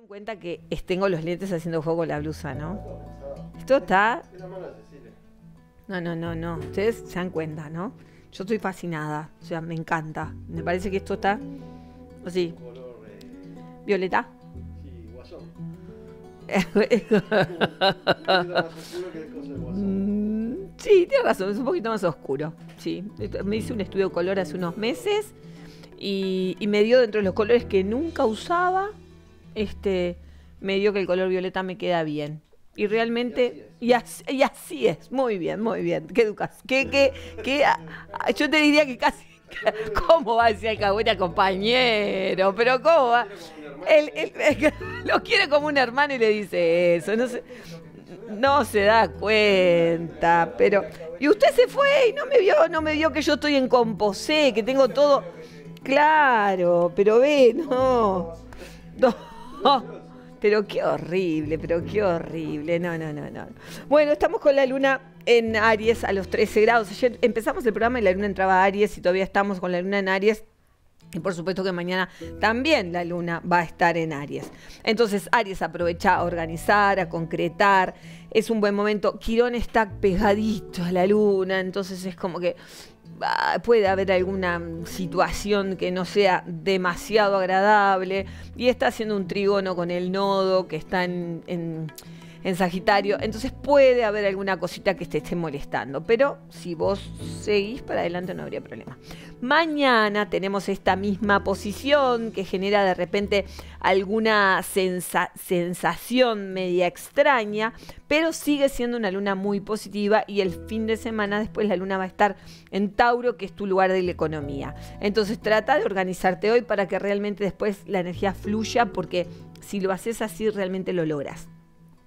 dieron cuenta que tengo los lentes haciendo juego con la blusa, ¿no? Esto está. No, no, no, no. Ustedes se dan cuenta, ¿no? Yo estoy fascinada. O sea, me encanta. Me parece que esto está. Así. Violeta. Sí, tienes razón, es un poquito más oscuro. Sí, me hice un estudio de color hace unos meses y, y me dio dentro de los colores que nunca usaba, este, me dio que el color violeta me queda bien. Y realmente, y así, y así es, muy bien, muy bien. ¿Qué educas? ¿Qué, qué, qué? Yo te diría que casi, ¿cómo va a decir alcahueta compañero? Pero ¿cómo va? Él, él- lo quiere como un hermano y le dice eso, no sé no se da cuenta, pero y usted se fue y no me vio, no me vio que yo estoy en composé, que tengo todo claro, pero ve, no. No. Pero qué horrible, pero qué horrible. No, no, no, no. Bueno, estamos con la luna en Aries a los 13 grados. Ayer empezamos el programa y la luna entraba a Aries y todavía estamos con la luna en Aries. Y por supuesto que mañana también la luna va a estar en Aries. Entonces Aries aprovecha a organizar, a concretar. Es un buen momento. Quirón está pegadito a la luna, entonces es como que puede haber alguna situación que no sea demasiado agradable. Y está haciendo un trígono con el nodo que está en- en Sagitario. Entonces puede haber alguna cosita que te esté molestando. Pero si vos seguís para adelante no habría problema. Mañana tenemos esta misma posición que genera de repente alguna sensa- sensación media extraña, pero sigue siendo una luna muy positiva y el fin de semana después la luna va a estar en Tauro, que es tu lugar de la economía. Entonces trata de organizarte hoy para que realmente después la energía fluya, porque si lo haces así realmente lo logras.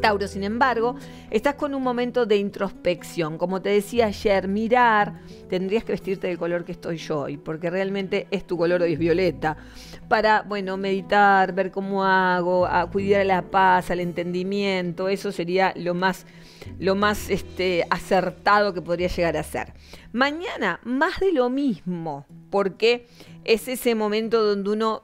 Tauro, sin embargo, estás con un momento de introspección. Como te decía ayer, mirar, tendrías que vestirte del color que estoy yo hoy, porque realmente es tu color hoy es violeta. Para, bueno, meditar, ver cómo hago, a cuidar a la paz, al entendimiento, eso sería lo más, lo más este, acertado que podría llegar a ser. Mañana, más de lo mismo, porque es ese momento donde uno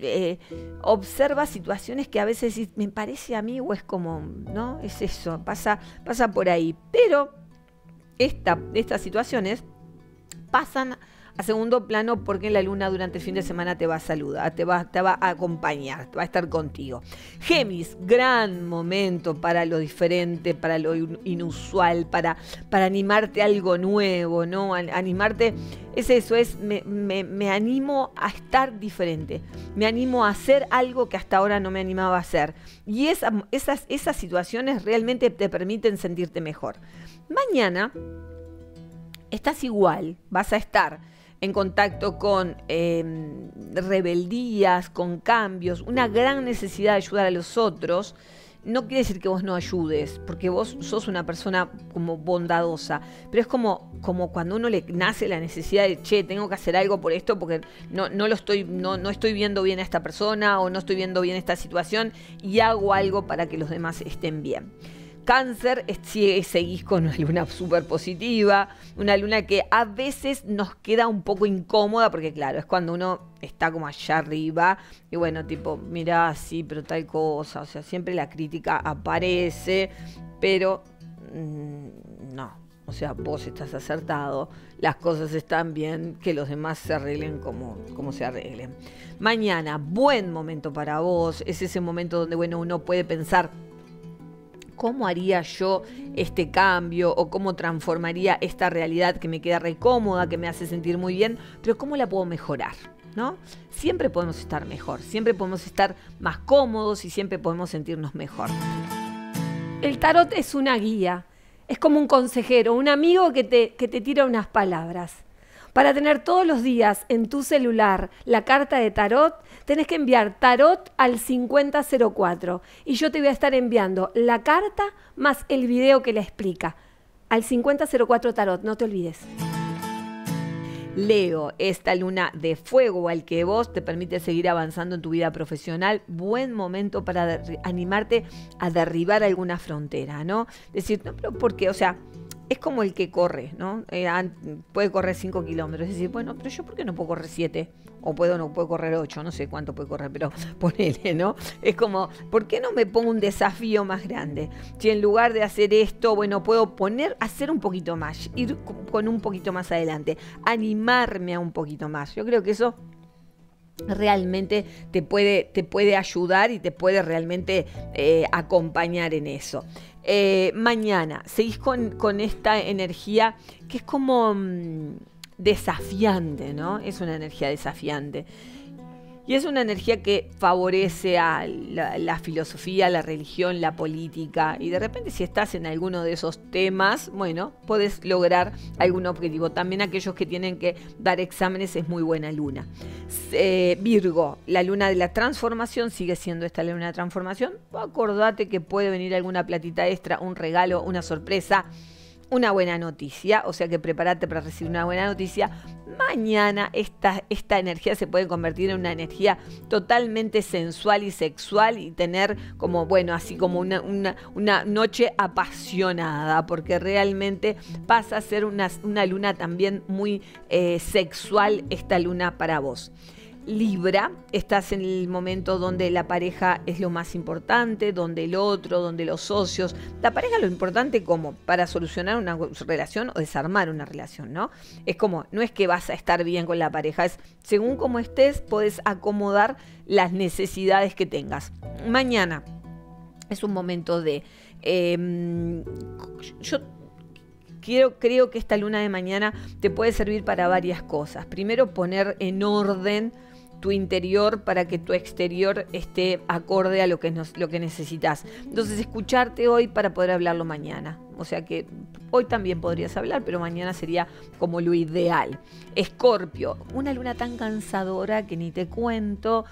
eh, observa situaciones que a veces me parece a mí o es como, ¿no? Es eso, pasa, pasa por ahí. Pero esta, estas situaciones pasan a segundo plano porque la luna durante el fin de semana te va a saludar, te va, te va a acompañar, va a estar contigo. Géminis, gran momento para lo diferente, para lo in- inusual, para, para animarte a algo nuevo, ¿no? An- Animarte, es eso, es me, me- me animo a estar diferente, me animo a hacer algo que hasta ahora no me animaba a hacer. Y esa- esas, esas situaciones realmente te permiten sentirte mejor. Mañana estás igual, vas a estar en contacto con eh, rebeldías, con cambios, una gran necesidad de ayudar a los otros. No quiere decir que vos no ayudes, porque vos sos una persona como bondadosa, pero es como, como cuando uno le nace la necesidad de, che, tengo que hacer algo por esto porque no, no lo estoy, no, no estoy viendo bien a esta persona o no estoy viendo bien esta situación y hago algo para que los demás estén bien. Cáncer, si seguís con una luna súper positiva, una luna que a veces nos queda un poco incómoda, porque claro, es cuando uno está como allá arriba y bueno, tipo, mirá, sí, pero tal cosa, o sea, siempre la crítica aparece, pero mm, no, o sea, vos estás acertado, las cosas están bien, que los demás se arreglen como, como se arreglen. Mañana, buen momento para vos, es ese momento donde, bueno, uno puede pensar, ¿cómo haría yo este cambio o cómo transformaría esta realidad que me queda recómoda, que me hace sentir muy bien, pero cómo la puedo mejorar? ¿No? Siempre podemos estar mejor, siempre podemos estar más cómodos y siempre podemos sentirnos mejor. El tarot es una guía, es como un consejero, un amigo que te, que te tira unas palabras. Para tener todos los días en tu celular la carta de tarot, tenés que enviar tarot al 5004 y yo te voy a estar enviando la carta más el video que la explica. Al 5004 tarot, no te olvides. Leo, esta luna de fuego al que vos te permite seguir avanzando en tu vida profesional, buen momento para animarte a derribar alguna frontera, ¿no? Decir, no, pero ¿por qué? O sea, es como el que corre, ¿no? Eh, puede correr 5 kilómetros. Es decir, bueno, pero yo, ¿por qué no puedo correr 7? O puedo, no puedo correr 8, no sé cuánto puede correr, pero ponele, ¿no? Es como, ¿por qué no me pongo un desafío más grande? Si en lugar de hacer esto, bueno, puedo poner, hacer un poquito más, ir con un poquito más adelante, animarme a un poquito más. Yo creo que eso realmente te puede, te puede ayudar y te puede realmente eh, acompañar en eso. Eh, mañana, seguís con, con, esta energía que es como mm, desafiante, ¿no? Es una energía desafiante. Y es una energía que favorece a la, filosofía, la religión, la política. Y de repente si estás en alguno de esos temas, bueno, puedes lograr algún objetivo. También aquellos que tienen que dar exámenes es muy buena luna. Eh, Virgo, la luna de la transformación, sigue siendo esta luna de transformación. Acordate que puede venir alguna platita extra, un regalo, una sorpresa una buena noticia, o sea que prepárate para recibir una buena noticia. Mañana esta, esta energía se puede convertir en una energía totalmente sensual y sexual y tener como, bueno, así como una, una, noche apasionada, porque realmente pasa a ser una, una luna también muy eh, sexual esta luna para vos. Libra, estás en el momento donde la pareja es lo más importante, donde el otro, donde los socios. La pareja lo importante como para solucionar una relación o desarmar una relación, ¿no? Es como, no es que vas a estar bien con la pareja, es según como estés, puedes acomodar las necesidades que tengas. Mañana es un momento de... Em, yo Quiero, creo que esta luna de mañana te puede servir para varias cosas. Primero, poner en orden tu interior para que tu exterior esté acorde a lo que, lo que necesitas. Entonces, escucharte hoy para poder hablarlo mañana. O sea que hoy también podrías hablar, pero mañana sería como lo ideal. Escorpio, una luna tan cansadora que ni te cuento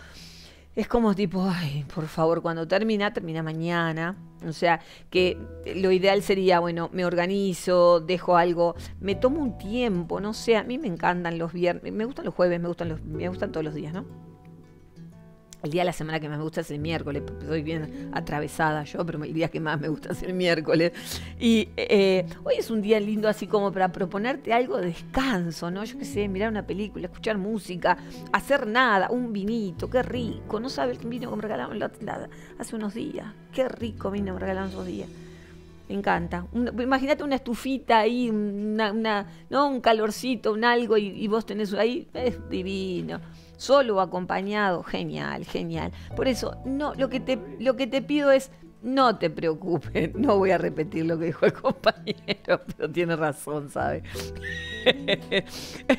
es como tipo, ay, por favor, cuando termina, termina mañana. O sea, que lo ideal sería, bueno, me organizo, dejo algo, me tomo un tiempo, no sé, a mí me encantan los viernes, me gustan los jueves, me gustan los, me gustan todos los días, ¿no? El día de la semana que más me gusta es el miércoles, estoy bien atravesada yo, pero el día que más me gusta es el miércoles. Y eh, hoy es un día lindo así como para proponerte algo de descanso, ¿no? Yo qué sé, mirar una película, escuchar música, hacer nada, un vinito, qué rico. No sabes el vino que me regalaron hace unos días. Qué rico vino me regalaron esos días. Me encanta. Imagínate una estufita ahí, una, ¿no? un calorcito, un algo, y, y vos tenés ahí, es divino solo acompañado, genial, genial. Por eso, no, lo que te, lo que te pido es no te preocupes, no voy a repetir lo que dijo el compañero, pero tiene razón, ¿sabes?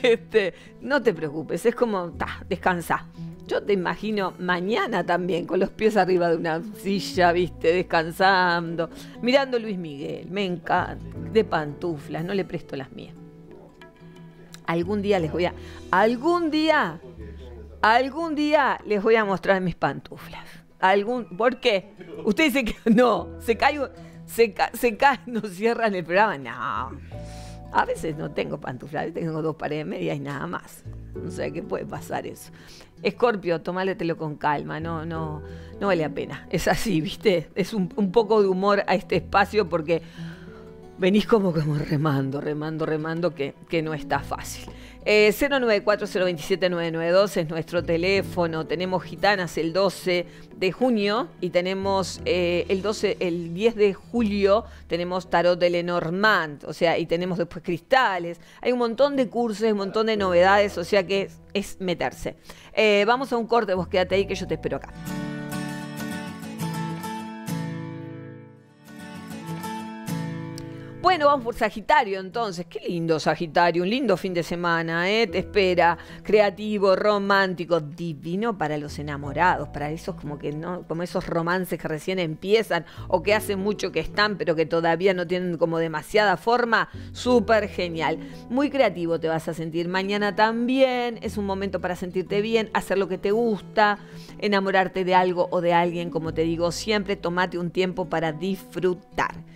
este, no te preocupes, es como, ta, descansa. Yo te imagino mañana también, con los pies arriba de una silla, viste, descansando, mirando Luis Miguel, me encanta, de pantuflas, no le presto las mías. Algún día les voy a, algún día Algún día les voy a mostrar mis pantuflas. Algún, ¿Por qué? Usted dice que no, se cae, se, se cae, no cierran el programa. No. A veces no tengo pantuflas, tengo dos paredes medias y nada más. No sé qué puede pasar eso. Escorpio, tomáletelo con calma, no, no, no vale la pena. Es así, ¿viste? Es un poco de humor a este espacio porque venís como, como remando, remando, remando, que, que no está fácil. Eh, 094-027-992 es nuestro teléfono. Tenemos Gitanas el 12 de junio y tenemos eh, el 12, el 10 de julio tenemos Tarot de Lenormand, o sea, y tenemos después cristales. Hay un montón de cursos, un montón de novedades, o sea que es, meterse. Eh, vamos a un corte, vos quédate ahí que yo te espero acá. Bueno, vamos por Sagitario entonces. Qué lindo Sagitario, un lindo fin de semana, ¿eh? Te espera. Creativo, romántico, divino para los enamorados, para esos como que no, como esos romances que recién empiezan o que hace mucho que están, pero que todavía no tienen como demasiada forma. Súper genial. Muy creativo te vas a sentir. Mañana también es un momento para sentirte bien, hacer lo que te gusta, enamorarte de algo o de alguien, como te digo, siempre tomate un tiempo para disfrutar.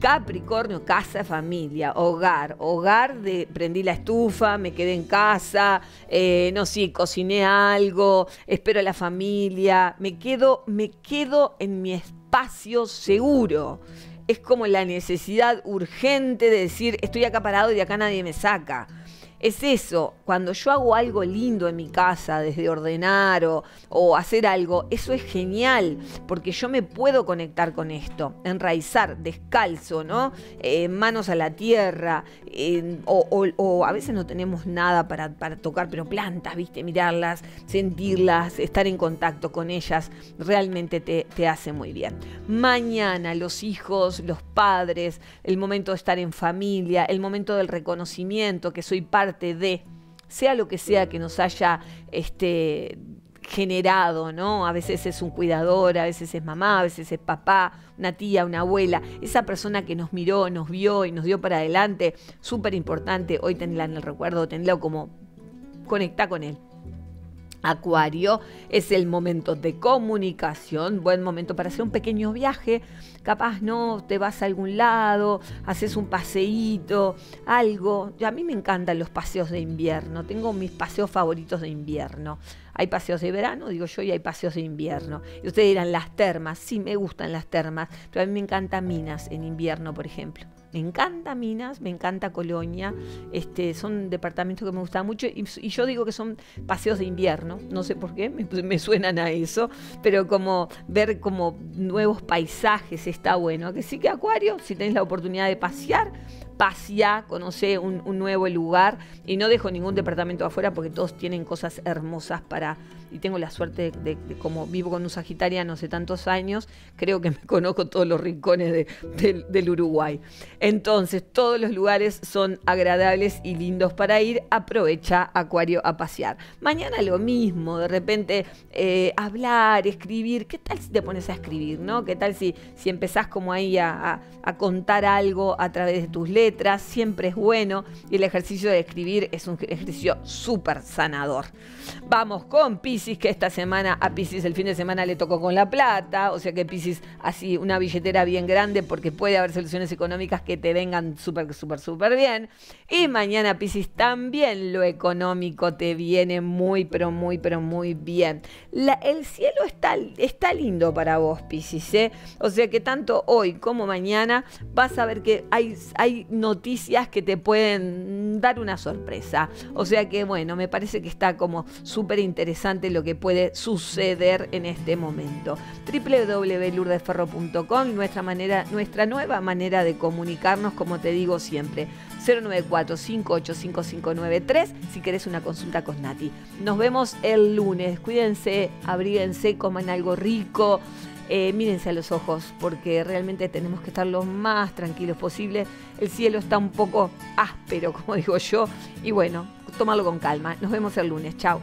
Capricornio, casa, familia, hogar, hogar de prendí la estufa, me quedé en casa, eh, no sé, cociné algo, espero a la familia, me quedo, me quedo en mi espacio seguro. es como la necesidad urgente de decir, estoy acá parado y de acá nadie me saca es eso, cuando yo hago algo lindo en mi casa, desde ordenar o, hacer algo, eso es genial, porque yo me puedo conectar con esto, enraizar, descalzo, ¿no? Eh, manos a la tierra, o, a veces no tenemos nada para, tocar, pero plantas, ¿viste? Mirarlas, sentirlas, estar en contacto con ellas, realmente te, te hace muy bien. Mañana los hijos, los padres, el momento de estar en familia, el momento del reconocimiento, que soy parte de, sea lo que sea que nos haya este, generado, ¿no? A veces es un cuidador, a veces es mamá, a veces es papá, una tía, una abuela, esa persona que nos miró, nos vio y nos dio para adelante, súper importante, hoy tenerla en el recuerdo, tenerla como conectar con él. Acuario es el momento de comunicación, buen momento para hacer un pequeño viaje, capaz no te vas a algún lado, haces un paseíto, algo. A mí me encantan los paseos de invierno, tengo mis paseos favoritos de invierno. Hay paseos de verano, digo yo, y hay paseos de invierno. Y ustedes dirán, las termas, sí me gustan las termas, pero a mí me encantan Minas en invierno, por ejemplo. Me encanta Minas, me encanta Colonia, este, son departamentos que me gustan mucho y, yo digo que son paseos de invierno, no sé por qué, me, suenan a eso, pero como ver como nuevos paisajes está bueno. Que sí que Acuario, si tenés la oportunidad de pasear, pasea, conoce un, un nuevo lugar y no dejo ningún departamento afuera porque todos tienen cosas hermosas para y tengo la suerte de, como vivo con un sagitariano hace tantos años, creo que me conozco todos los rincones del Uruguay. Entonces, todos los lugares son agradables y lindos para ir. Aprovecha Acuario a pasear. Mañana lo mismo, de repente eh, hablar, escribir. ¿Qué tal si te pones a escribir? ¿no? ¿Qué tal si, si empezás como ahí a, contar algo a través de tus letras? Siempre es bueno y el ejercicio de escribir es un ejercicio súper sanador. Vamos con Pisces, que esta semana a Pisces el fin de semana le tocó con la plata, o sea que Pisces así una billetera bien grande porque puede haber soluciones económicas que te vengan súper, súper, súper bien. Y mañana Pisces también lo económico te viene muy, pero muy, pero muy bien. el cielo está, está lindo para vos, Pisces, ¿eh? O sea que tanto hoy como mañana vas a ver que hay, hay noticias que te pueden dar una sorpresa. O sea que bueno, me parece que está como súper interesante lo que puede suceder en este momento. www.lurdesferro.com, nuestra, manera, nuestra nueva manera de comunicarnos, como te digo siempre. 094-585593 si querés una consulta con Nati. Nos vemos el lunes. Cuídense, abríguense, coman algo rico. Eh, mírense a los ojos porque realmente tenemos que estar lo más tranquilos posible. El cielo está un poco áspero, como digo yo, y bueno, tómalo con calma. Nos vemos el lunes. Chao.